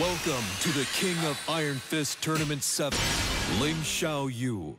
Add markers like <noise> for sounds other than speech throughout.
Welcome to the King of Iron Fist Tournament 7, Ling Xiao Yu.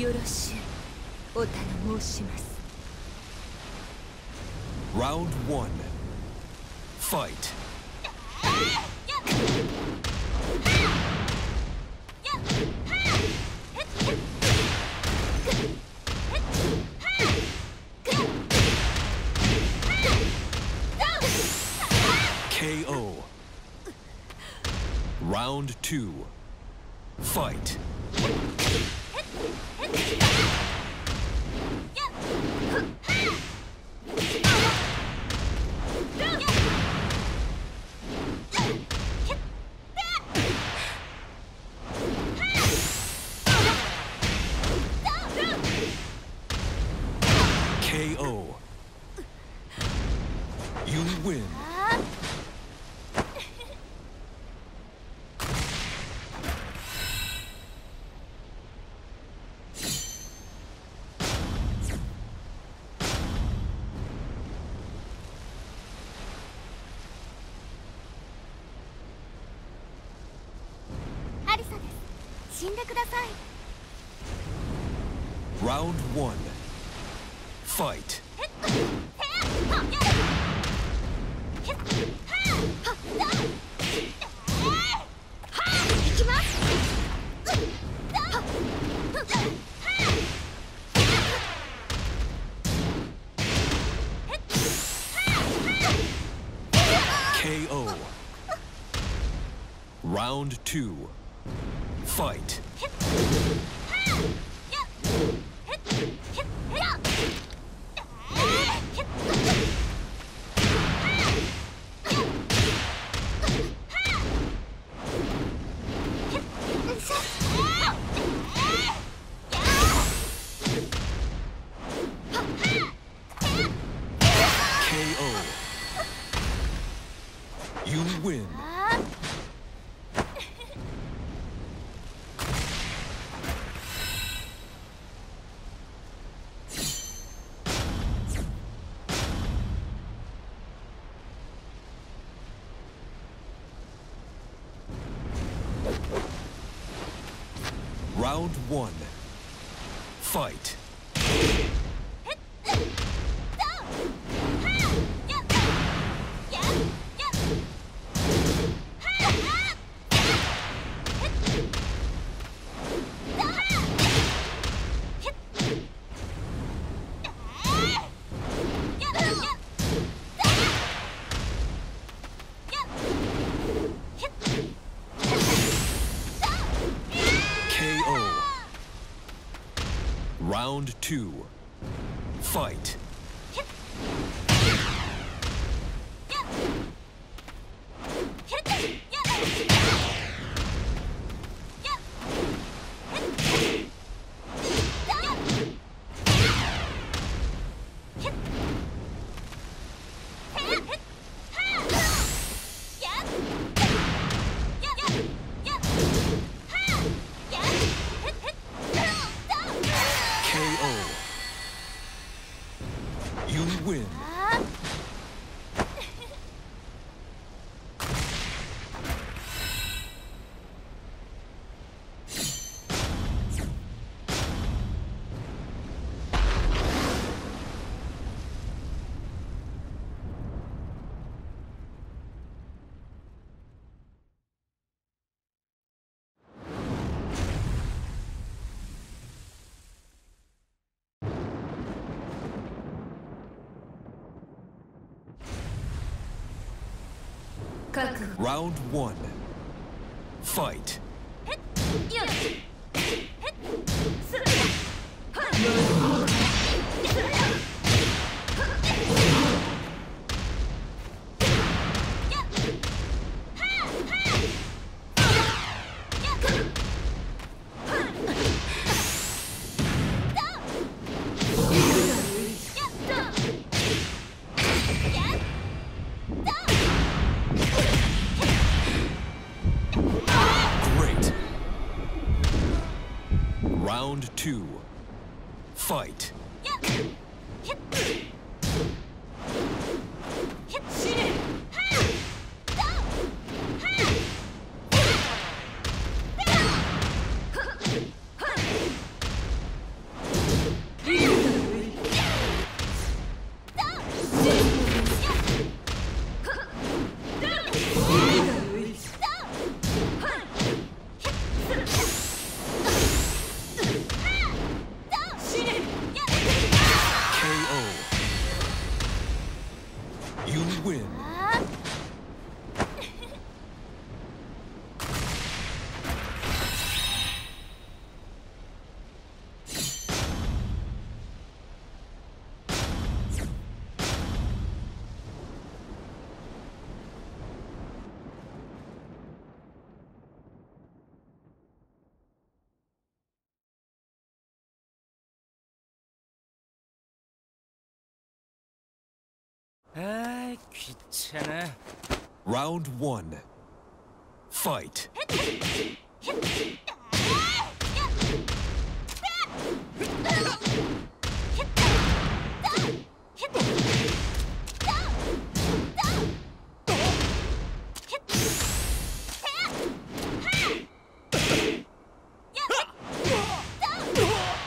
よろしゅうお頼申します」 Round one. Fight. KO. Round two. Fight. Thank you. 死んでください Round 1 Fight いきます2 Fight. <laughs> Round one. Fight. Round two. Fight. Round one. Fight. Great. Round two. Fight. 'KO. 귀찮아. Round one. Fight.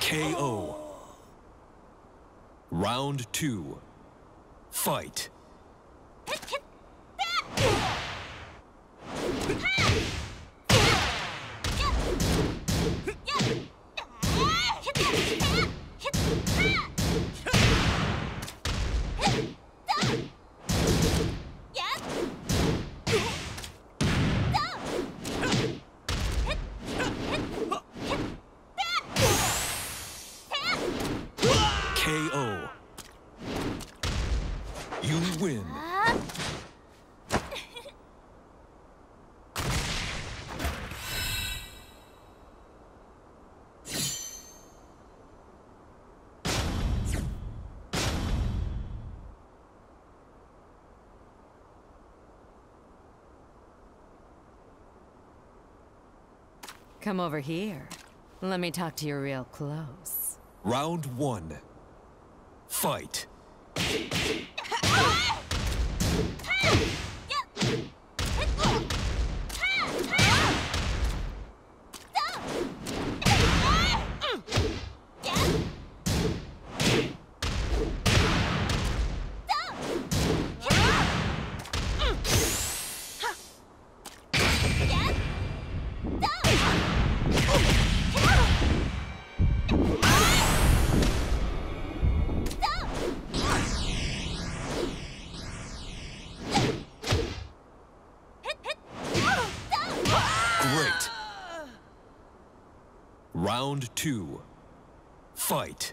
KO. Round two. Fight. Come over here. Let me talk to you real close. Round one. Fight. Round two. Fight.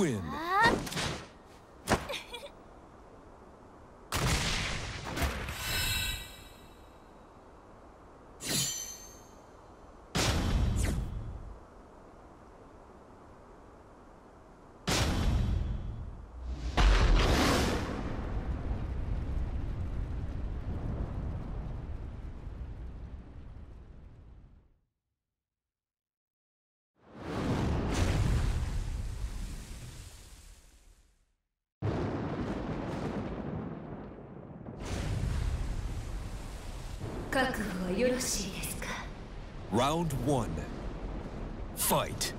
Win. Round one. Fight.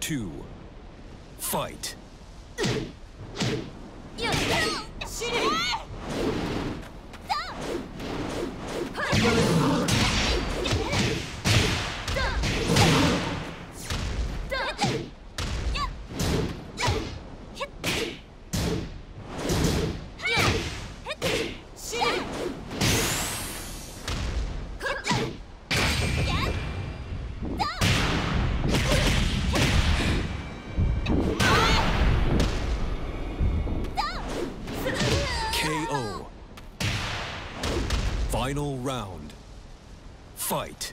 Two. Fight. Final round. Fight.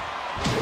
KO.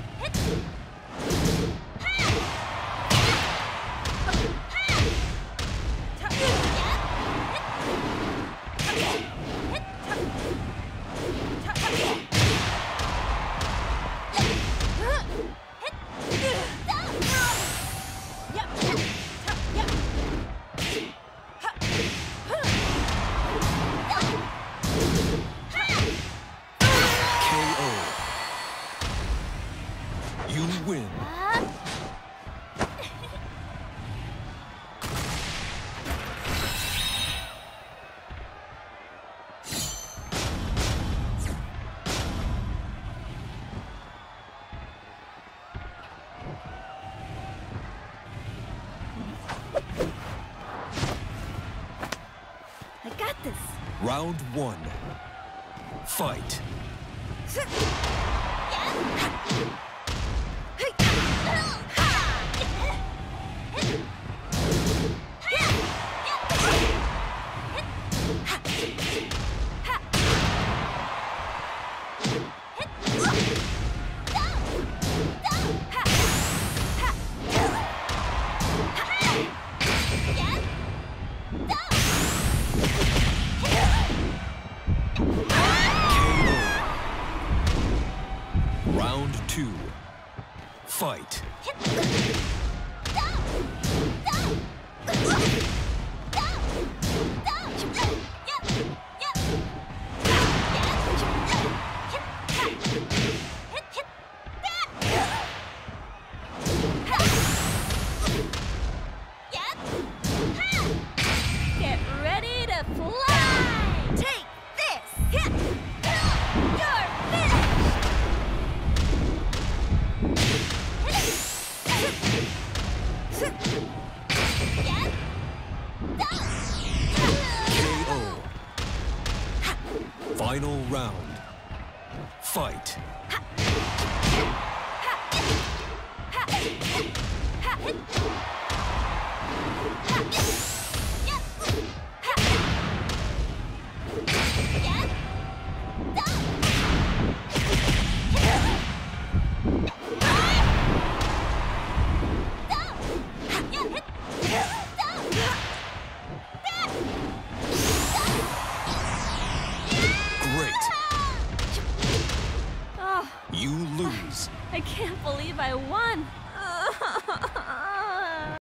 Round one. Fight. Fight.